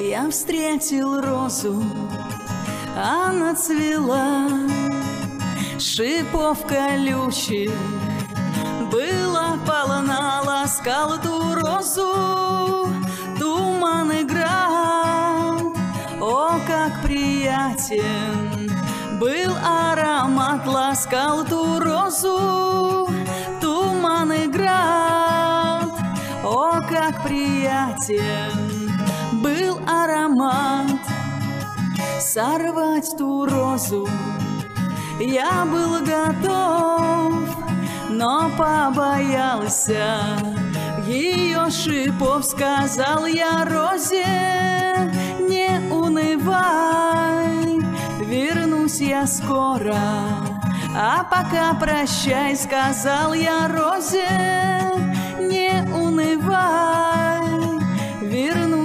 Я встретил розу, она цвела, Шипов колючих была полна, ласкал ту розу, туман играл, о, как приятен был аромат, ласкал ту розу, приятен был аромат, сорвать ту розу я был готов, но побоялся. Ее шипов, сказал я Розе, не унывай, вернусь я скоро, а пока прощай, сказал я Розе, не унывай,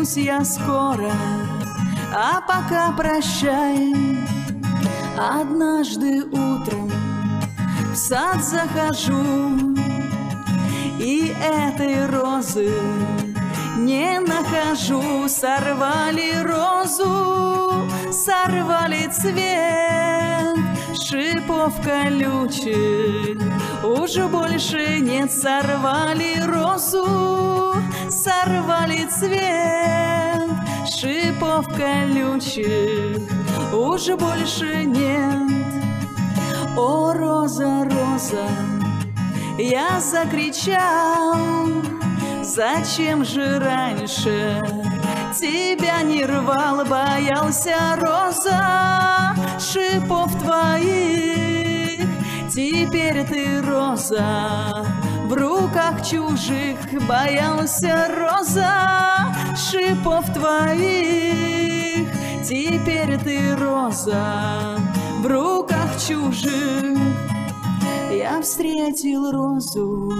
вернусь я скоро, а пока прощай. Однажды утром в сад захожу И этой розы не нахожу Сорвали розу, сорвали цвет Шипов колючих уже больше нет Сорвали розу, сорвали цвет Шипов колючих уже больше нет. О, роза, роза, я закричал, зачем же раньше тебя не рвал, боялся роза шипов твоих. Теперь ты роза в руках чужих, боялся роза шипов твоих. Теперь ты роза в руках чужих. Я встретил розу,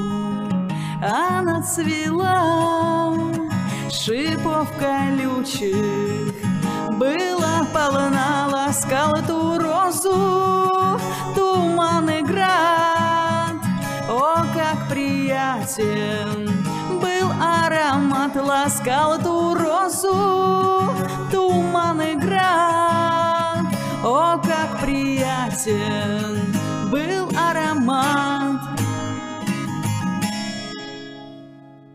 она цвела шипов колючих. Была полна, ласкал ту розу, ласкал ту розу, туман и град. О, как приятен